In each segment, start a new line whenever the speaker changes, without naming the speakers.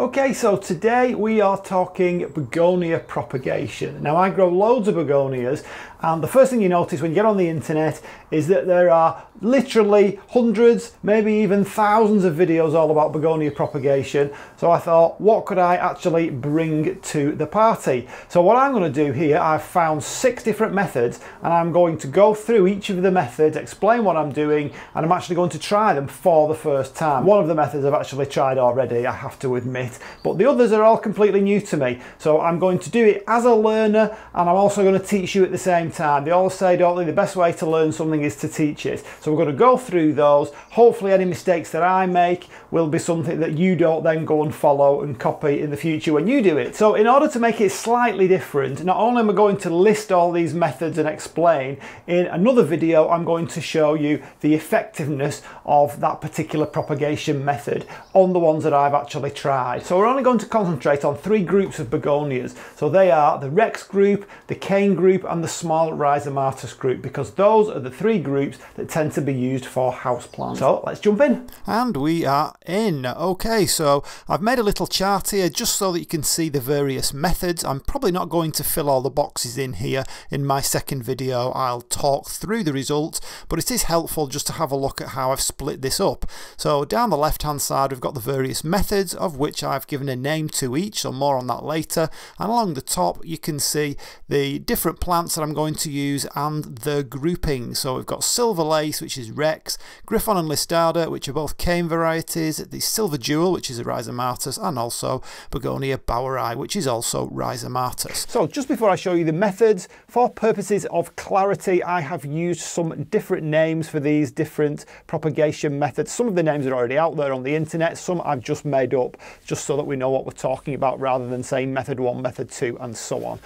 Okay, so today we are talking begonia propagation. Now I grow loads of begonias and the first thing you notice when you get on the internet is that there are literally hundreds, maybe even thousands of videos all about begonia propagation. So I thought, what could I actually bring to the party? So what I'm going to do here, I've found six different methods and I'm going to go through each of the methods, explain what I'm doing, and I'm actually going to try them for the first time. One of the methods I've actually tried already, I have to admit, but the others are all completely new to me. So I'm going to do it as a learner and I'm also going to teach you at the same time. They always say, don't they, the best way to learn something is to teach it. So we're going to go through those. Hopefully any mistakes that I make will be something that you don't then go and follow and copy in the future when you do it. So in order to make it slightly different, not only am I going to list all these methods and explain, in another video I'm going to show you the effectiveness of that particular propagation method on the ones that I've actually tried. So we're only going to concentrate on three groups of begonias. So they are the Rex group, the Cane group and the small rhizomatous group because those are the three groups that tend to be used for houseplants. So let's jump in.
And we are in. Okay, so I've made a little chart here just so that you can see the various methods. I'm probably not going to fill all the boxes in here. In my second video, I'll talk through the results, but it is helpful just to have a look at how I've split this up. So down the left hand side, we've got the various methods of which I've given a name to each, so more on that later. And along the top, you can see the different plants that I'm going to use and the grouping. So we've got Silver Lace, which is Rex, Griffon and Listada, which are both cane varieties, the Silver Jewel, which is a Rhizomatous, and also Begonia boweri, which is also Rhizomatous.
So just before I show you the methods, for purposes of clarity, I have used some different names for these different propagation methods. Some of the names are already out there on the internet, some I've just made up, just so that we know what we're talking about rather than saying method one, method two, and so on.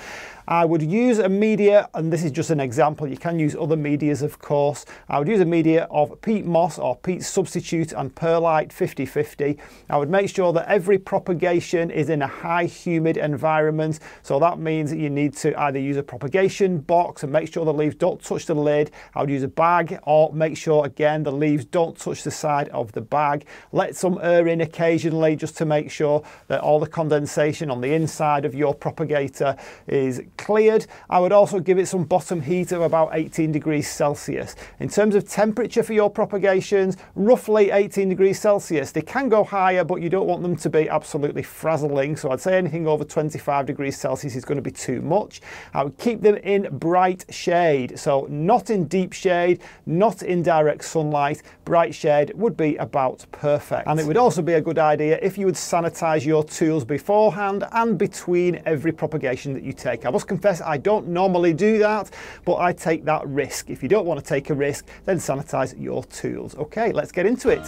I would use a media, and this is just an example, you can use other medias of course. I would use a media of peat moss or peat substitute and perlite 50-50. I would make sure that every propagation is in a high humid environment. So that means that you need to either use a propagation box and make sure the leaves don't touch the lid. I would use a bag or make sure again the leaves don't touch the side of the bag. Let some air in occasionally just to make sure that all the condensation on the inside of your propagator is cleared. I would also give it some bottom heat of about 18 degrees Celsius. In terms of temperature for your propagations, roughly 18 degrees Celsius. They can go higher, but you don't want them to be absolutely frazzling. So I'd say anything over 25 degrees Celsius is going to be too much. I would keep them in bright shade. So not in deep shade, not in direct sunlight. Bright shade would be about perfect. And it would also be a good idea if you would sanitize your tools beforehand and between every propagation that you take. I must confess I don't normally do that, but I take that risk. If you don't want to take a risk, then sanitize your tools. Okay, let's get into it.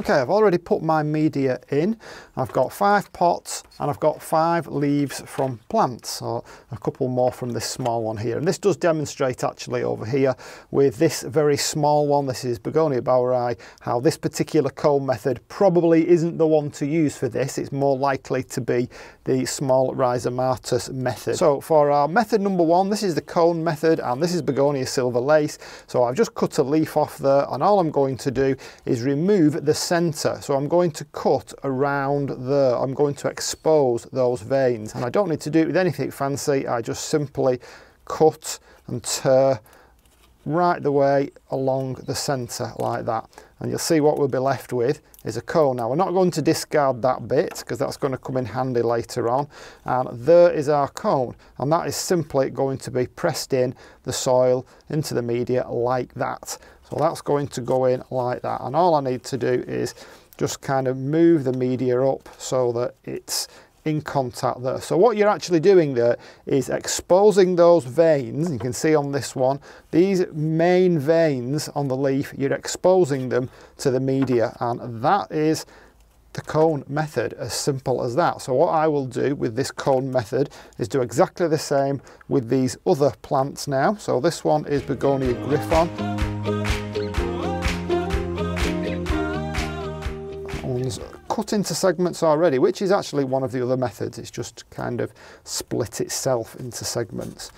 Okay, I've already put my media in. I've got five pots and I've got five leaves from plants, so a couple more from this small one here. And this does demonstrate actually over here with this very small one, this is Begonia boweri, how this particular cone method probably isn't the one to use for this. It's more likely to be the small rhizomatous method. So for our method number one, this is the cone method and this is Begonia silver lace. So I've just cut a leaf off there and all I'm going to do is remove the center. So I'm going to cut around there. I'm going to expose those veins. And I don't need to do it with anything fancy. I just simply cut and tear right the way along the centre like that. And you'll see what we'll be left with is a cone. Now we're not going to discard that bit because that's going to come in handy later on. And there is our cone. And that is simply going to be pressed in the soil into the media like that. So that's going to go in like that. And all I need to do is just kind of move the media up so that it's in contact there. So what you're actually doing there is exposing those veins. You can see on this one, these main veins on the leaf, you're exposing them to the media. And that is the cone method as simple as that. So what I will do with this cone method is do exactly the same with these other plants now. So this one is Begonia griffon. Cut into segments already, which is actually one of the other methods. It's just kind of split itself into segments.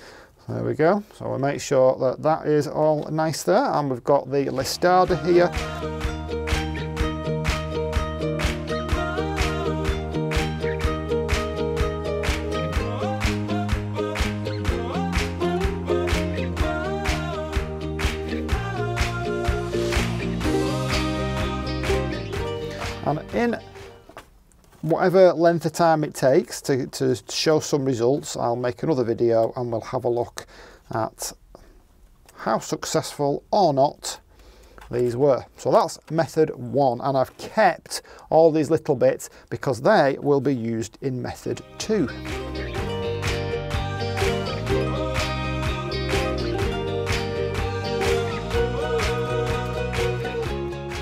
There we go. So we'll make sure that that is all nice there. And we've got the Listada here. And in whatever length of time it takes to, to show some results, I'll make another video and we'll have a look at how successful or not these were. So that's method one and I've kept all these little bits because they will be used in method two.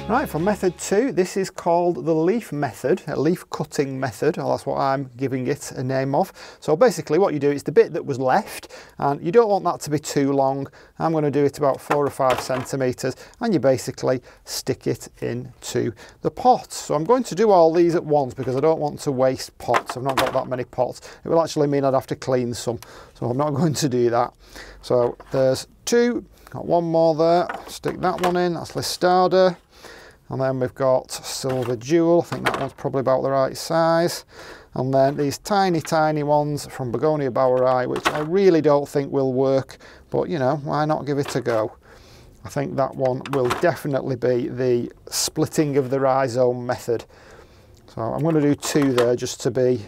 Right, for method two, this is called the leaf method, a leaf cutting method, oh, that's what I'm giving it a name of. So basically what you do is the bit that was left, and you don't want that to be too long. I'm going to do it about four or five centimetres, and you basically stick it into the pot. So I'm going to do all these at once because I don't want to waste pots. I've not got that many pots. It will actually mean I'd have to clean some, so I'm not going to do that. So there's two, got one more there, stick that one in, that's Listada. And then we've got Silver Jewel, I think that one's probably about the right size. And then these tiny, tiny ones from Begonia Boweri, which I really don't think will work, but you know, why not give it a go? I think that one will definitely be the splitting of the rhizome method. So I'm going to do two there just to be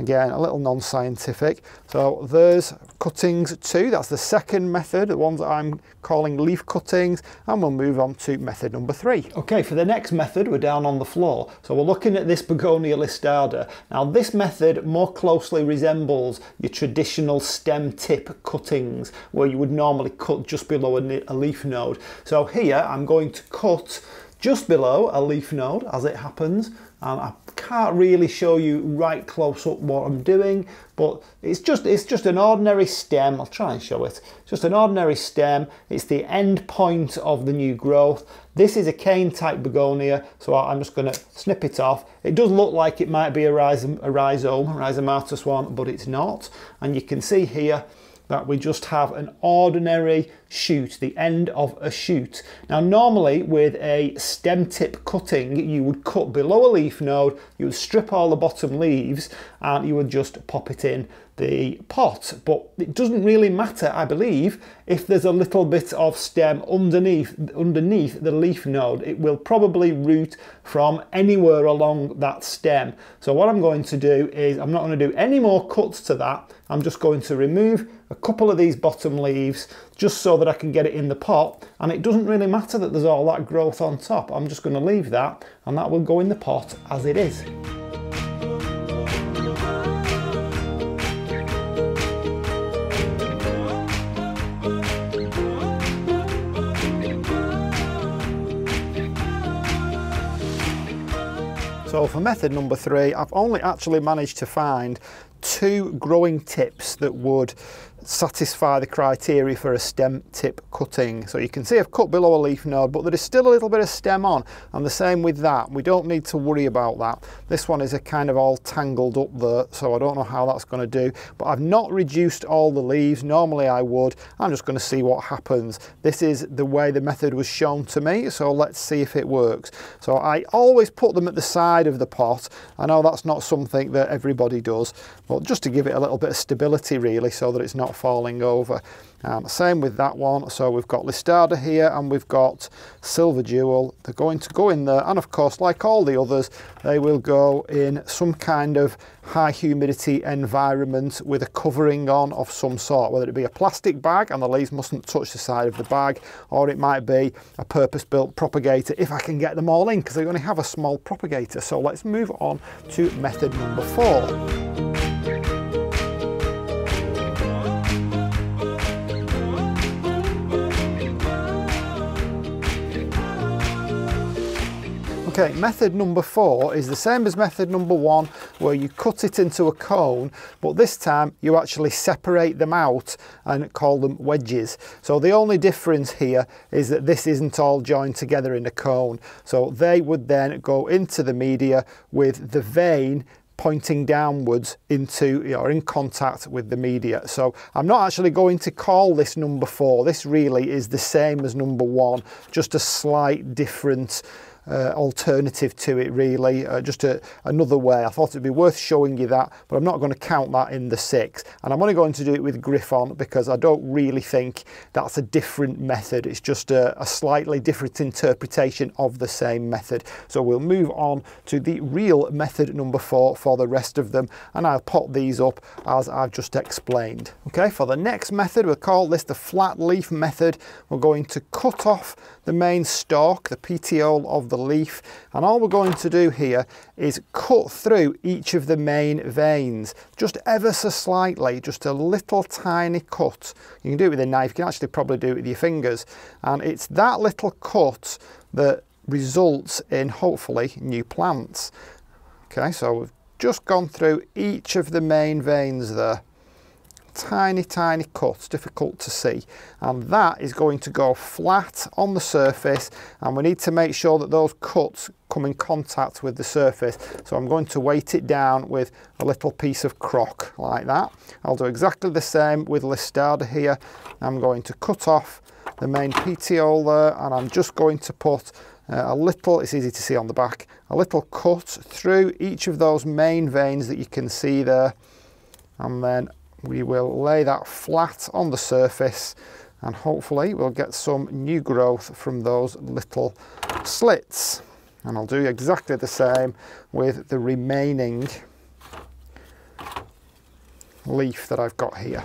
Again, a little non-scientific. So there's cuttings two, that's the second method, the ones that I'm calling leaf cuttings, and we'll move on to method number three. Okay, for the next method, we're down on the floor. So we're looking at this Begonia listada. Now this method more closely resembles your traditional stem tip cuttings, where you would normally cut just below a, a leaf node. So here, I'm going to cut just below a leaf node, as it happens, and I can't really show you right close up what I'm doing, but it's just it's just an ordinary stem. I'll try and show it. Just an ordinary stem. It's the end point of the new growth. This is a cane type begonia, so I'm just going to snip it off. It does look like it might be a, rhizome, a rhizome, a rhizomatous one, but it's not. And you can see here that we just have an ordinary shoot, the end of a shoot. Now normally with a stem tip cutting, you would cut below a leaf node, you would strip all the bottom leaves and you would just pop it in the pot. But it doesn't really matter, I believe, if there's a little bit of stem underneath, underneath the leaf node. It will probably root from anywhere along that stem. So what I'm going to do is, I'm not going to do any more cuts to that. I'm just going to remove a couple of these bottom leaves just so that I can get it in the pot and it doesn't really matter that there's all that growth on top I'm just going to leave that and that will go in the pot as it is. So for method number three, I've only actually managed to find two growing tips that would satisfy the criteria for a stem tip cutting. So you can see I've cut below a leaf node, but there is still a little bit of stem on. And the same with that, we don't need to worry about that. This one is a kind of all tangled up there, so I don't know how that's gonna do, but I've not reduced all the leaves. Normally I would. I'm just gonna see what happens. This is the way the method was shown to me, so let's see if it works. So I always put them at the side of the pot. I know that's not something that everybody does, but just to give it a little bit of stability really, so that it's not falling over. Um, same with that one. So we've got Listada here and we've got Silver Jewel. They're going to go in there. And of course, like all the others, they will go in some kind of high humidity environment with a covering on of some sort, whether it be a plastic bag and the leaves mustn't touch the side of the bag, or it might be a purpose-built propagator if I can get them all in because they only have a small propagator. So let's move on to method number four. Okay, method number four is the same as method number one, where you cut it into a cone, but this time you actually separate them out and call them wedges. So the only difference here is that this isn't all joined together in a cone. So they would then go into the media with the vein pointing downwards into or in contact with the media. So I'm not actually going to call this number four. This really is the same as number one, just a slight different uh, alternative to it really, uh, just a, another way. I thought it'd be worth showing you that, but I'm not going to count that in the six. And I'm only going to do it with Griffon because I don't really think that's a different method. It's just a, a slightly different interpretation of the same method. So we'll move on to the real method number four for the rest of them. And I'll pop these up as I've just explained. Okay, for the next method, we'll call this the flat leaf method. We're going to cut off the main stalk, the petiole of the leaf. And all we're going to do here is cut through each of the main veins, just ever so slightly, just a little tiny cut. You can do it with a knife, you can actually probably do it with your fingers. And it's that little cut that results in hopefully new plants. Okay, so we've just gone through each of the main veins there tiny, tiny cuts, difficult to see. And that is going to go flat on the surface and we need to make sure that those cuts come in contact with the surface. So I'm going to weight it down with a little piece of crock like that. I'll do exactly the same with Listada here. I'm going to cut off the main petiole there and I'm just going to put uh, a little, it's easy to see on the back, a little cut through each of those main veins that you can see there and then we will lay that flat on the surface and hopefully we'll get some new growth from those little slits. And I'll do exactly the same with the remaining leaf that I've got here.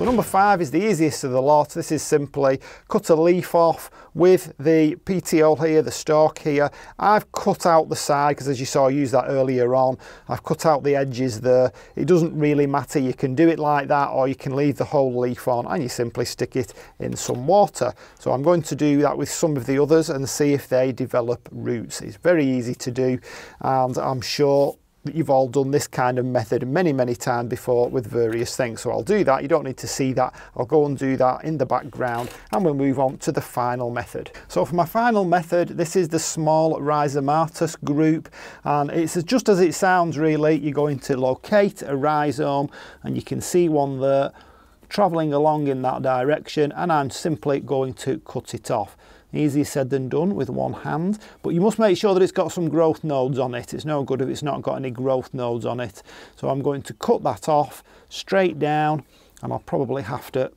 So number five is the easiest of the lot. This is simply cut a leaf off with the petiole here, the stalk here. I've cut out the side because as you saw I used that earlier on. I've cut out the edges there. It doesn't really matter. You can do it like that or you can leave the whole leaf on and you simply stick it in some water. So I'm going to do that with some of the others and see if they develop roots. It's very easy to do and I'm sure that you've all done this kind of method many, many times before with various things. So I'll do that. You don't need to see that. I'll go and do that in the background and we'll move on to the final method. So for my final method, this is the small rhizomatous group and it's just as it sounds really. You're going to locate a rhizome and you can see one there traveling along in that direction and I'm simply going to cut it off. Easier said than done with one hand, but you must make sure that it's got some growth nodes on it. It's no good if it's not got any growth nodes on it. So I'm going to cut that off straight down and I'll probably have to,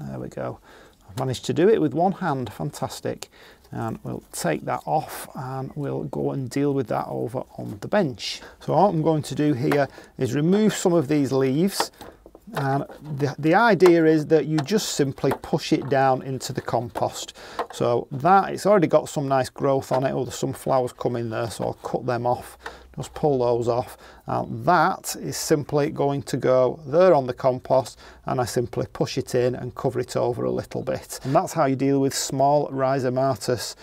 there we go. I've managed to do it with one hand, fantastic. And we'll take that off and we'll go and deal with that over on the bench. So what I'm going to do here is remove some of these leaves and the, the idea is that you just simply push it down into the compost. So that it's already got some nice growth on it. Or there's some flowers coming there so I'll cut them off. Just pull those off. And that is simply going to go there on the compost and I simply push it in and cover it over a little bit. And that's how you deal with small rhizomatous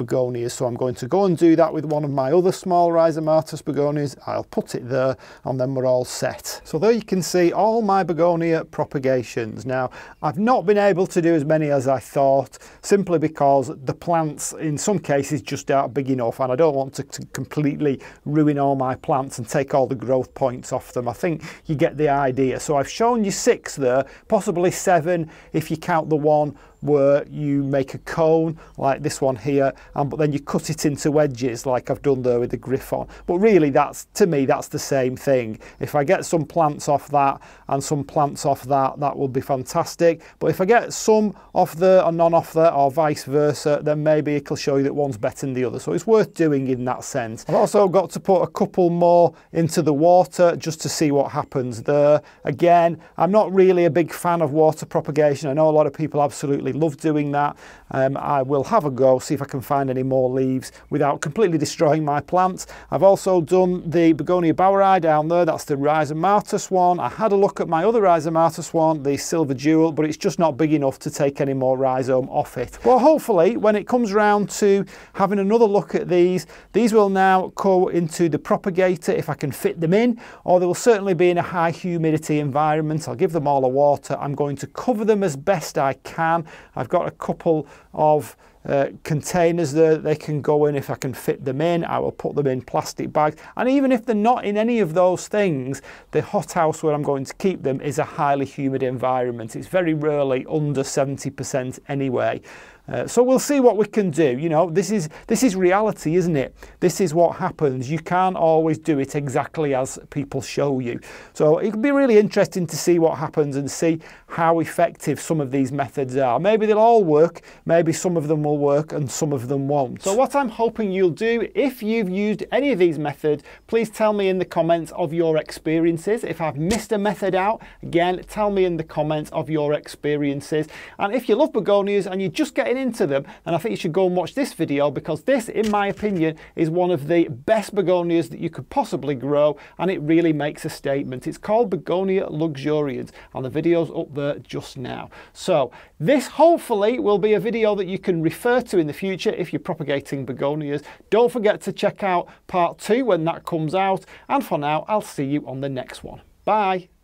begonias. So I'm going to go and do that with one of my other small rhizomatous begonias. I'll put it there and then we're all set. So there you can see all my begonia propagations. Now, I've not been able to do as many as I thought, simply because the plants in some cases just aren't big enough and I don't want to, to completely ruin all my plants and take all the growth points off them. I think you get the idea. So I've shown you six there, possibly seven if you count the one where you make a cone like this one here and but then you cut it into wedges like I've done there with the Griffon. But really that's to me that's the same thing. If I get some plants off that and some plants off that that will be fantastic. But if I get some off there and none off there or vice versa then maybe it'll show you that one's better than the other. So it's worth doing in that sense. I've also got to put a couple more into the water just to see what happens there. Again I'm not really a big fan of water propagation. I know a lot of people absolutely absolutely love doing that. Um, I will have a go, see if I can find any more leaves without completely destroying my plants. I've also done the Begonia boweri down there, that's the rhizomatous one. I had a look at my other rhizomatous one, the Silver Jewel, but it's just not big enough to take any more rhizome off it. Well, hopefully, when it comes round to having another look at these, these will now go into the propagator if I can fit them in, or they will certainly be in a high humidity environment. I'll give them all a water. I'm going to cover them as best I can I've got a couple of uh, containers that they can go in if I can fit them in. I will put them in plastic bags. And even if they're not in any of those things, the hothouse where I'm going to keep them is a highly humid environment. It's very rarely under 70% anyway. Uh, so we'll see what we can do. You know, this is this is reality, isn't it? This is what happens. You can't always do it exactly as people show you. So it'll be really interesting to see what happens and see how effective some of these methods are. Maybe they'll all work, maybe some of them will work and some of them won't. So what I'm hoping you'll do, if you've used any of these methods, please tell me in the comments of your experiences. If I've missed a method out, again, tell me in the comments of your experiences. And if you love begonias and you're just getting into them, And I think you should go and watch this video because this, in my opinion, is one of the best begonias that you could possibly grow and it really makes a statement. It's called Begonia luxurians and the video's up there just now. So this hopefully will be a video that you can refer to in the future if you're propagating begonias. Don't forget to check out part two when that comes out and for now I'll see you on the next one. Bye!